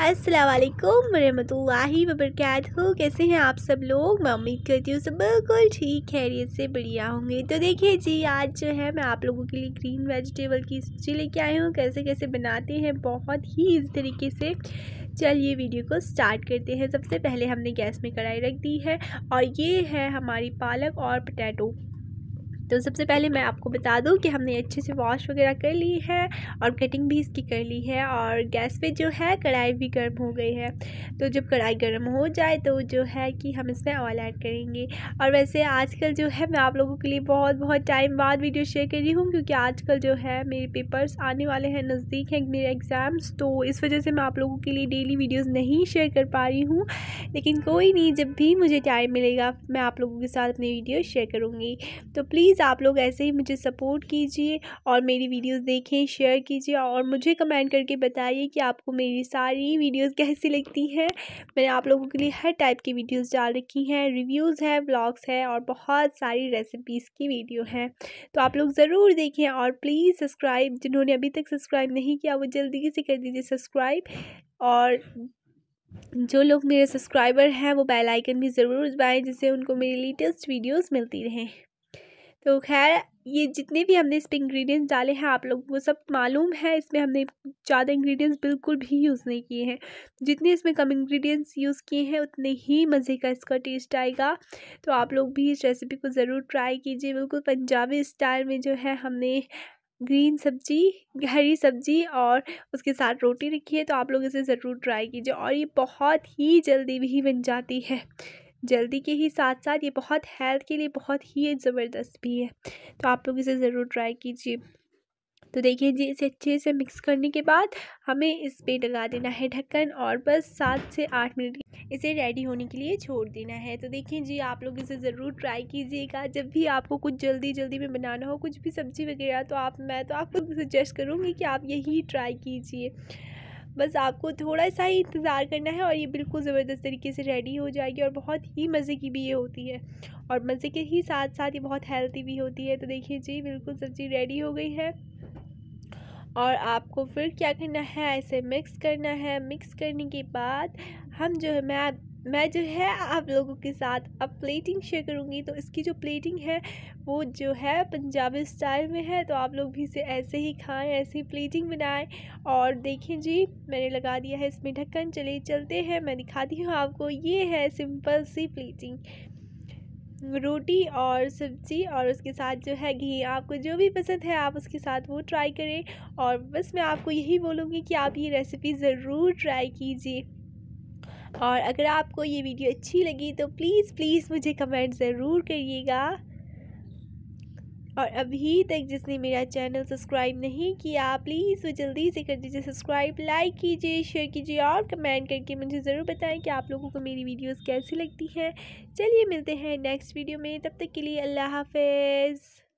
अस्सलाम वालेकुम रहमतुल्लाहि वबरकातुहू कैसे हैं आप सब लोग? मैं उम्मीद करती हूँ सब बिल्कुल ठीक, खैरियत से बढ़िया होंगे। तो देखिए जी, आज जो है मैं आप लोगों के लिए ग्रीन वेजिटेबल की सब्ज़ी लेके आई हूँ। कैसे कैसे बनाते हैं, बहुत ही इस तरीके से। चलिए वीडियो को स्टार्ट करते हैं। सबसे पहले हमने गैस में कढ़ाई रख दी है और ये है हमारी पालक और पटैटो तो सबसे पहले मैं आपको बता दूँ कि हमने अच्छे से वॉश वगैरह कर ली है और कटिंग भी इसकी कर ली है और गैस पे जो है कढ़ाई भी गर्म हो गई है। तो जब कढ़ाई गर्म हो जाए तो जो है कि हम इसमें ऑयल ऐड करेंगे। और वैसे आजकल जो है मैं आप लोगों के लिए बहुत बहुत टाइम बाद वीडियो शेयर कर रही हूँ क्योंकि आजकल जो है मेरे पेपर्स आने वाले हैं, नज़दीक हैं मेरे एग्ज़ाम्स तो इस वजह से मैं आप लोगों के लिए डेली वीडियोज़ नहीं शेयर कर पा रही हूँ। लेकिन कोई नहीं, जब भी मुझे टाइम मिलेगा, मैं आप लोगों के साथ अपनी वीडियो शेयर करूँगी। तो प्लीज़ प्लीज़ आप लोग ऐसे ही मुझे सपोर्ट कीजिए और मेरी वीडियोस देखें, शेयर कीजिए और मुझे कमेंट करके बताइए कि आपको मेरी सारी वीडियोस कैसी लगती हैं। मैंने आप लोगों के लिए हर टाइप की वीडियोस डाल रखी हैं, रिव्यूज़ हैं, ब्लॉग्स हैं और बहुत सारी रेसिपीज़ की वीडियो हैं। तो आप लोग ज़रूर देखें और प्लीज़ सब्सक्राइब, जिन्होंने अभी तक सब्सक्राइब नहीं किया वो जल्दी से कर दीजिए सब्सक्राइब। और जो लोग मेरे सब्सक्राइबर हैं वो बेल आइकन भी ज़रूर दबाएँ, जिससे उनको मेरी लेटेस्ट वीडियोस मिलती रहें। तो खैर, ये जितने भी हमने इस पर इंग्रेडिएंट्स डाले हैं, आप लोगों को सब मालूम है, इसमें हमने ज़्यादा इंग्रेडिएंट्स बिल्कुल भी यूज़ नहीं किए हैं। जितने इसमें कम इंग्रेडिएंट्स यूज़ किए हैं, उतने ही मज़े का इसका टेस्ट आएगा। तो आप लोग भी इस रेसिपी को ज़रूर ट्राई कीजिए। बिल्कुल पंजाबी स्टाइल में जो है हमने ग्रीन सब्ज़ी, हरी सब्ज़ी और उसके साथ रोटी रखी है तो आप लोग इसे ज़रूर ट्राई कीजिए और ये बहुत ही जल्दी भी बन जाती है। जल्दी के ही साथ साथ ये बहुत हेल्थ के लिए बहुत ही ज़बरदस्त भी है। तो आप लोग इसे ज़रूर ट्राई कीजिए। तो देखिए जी, इसे अच्छे से मिक्स करने के बाद हमें इस पर लगा देना है ढक्कन और बस सात से आठ मिनट इसे रेडी होने के लिए छोड़ देना है। तो देखिए जी, आप लोग इसे ज़रूर ट्राई कीजिएगा। जब भी आपको कुछ जल्दी जल्दी में बनाना हो, कुछ भी सब्ज़ी वगैरह तो आप, मैं तो आपको सजेस्ट करूँगी कि आप यही ट्राई कीजिए। बस आपको थोड़ा सा ही इंतज़ार करना है और ये बिल्कुल ज़बरदस्त तरीके से रेडी हो जाएगी और बहुत ही मज़े की भी ये होती है। और मज़े के ही साथ साथ ये बहुत हेल्थी भी होती है। तो देखिए जी, बिल्कुल सब्ज़ी रेडी हो गई है। और आपको फिर क्या करना है? ऐसे मिक्स करना है। मिक्स करने के बाद हम जो है, मैं मैं जो है आप लोगों के साथ अब प्लेटिंग शेयर करूँगी। तो इसकी जो प्लेटिंग है, वो जो है पंजाबी स्टाइल में है। तो आप लोग भी इसे ऐसे ही खाएँ, ऐसे ही प्लेटिंग बनाएँ। और देखें जी, मैंने लगा दिया है इसमें ढक्कन। चले चलते हैं। मैं दिखाती हूँ आपको। ये है सिंपल सी प्लेटिंग रोटी और सब्ज़ी और उसके साथ जो है घी। आपको जो भी पसंद है, आप उसके साथ वो ट्राई करें। और बस मैं आपको यही बोलूँगी कि आप ये रेसिपी ज़रूर ट्राई कीजिए। और अगर आपको ये वीडियो अच्छी लगी तो प्लीज़ प्लीज़ मुझे कमेंट ज़रूर करिएगा। और अभी तक जिसने मेरा चैनल सब्सक्राइब नहीं किया, प्लीज़ वो जल्दी से कर दीजिए सब्सक्राइब, लाइक कीजिए, शेयर कीजिए और कमेंट करके मुझे ज़रूर बताएँ कि आप लोगों को मेरी वीडियोस कैसी लगती हैं। चलिए मिलते हैं नेक्स्ट वीडियो में, तब तक के लिए अल्लाह हाफिज़।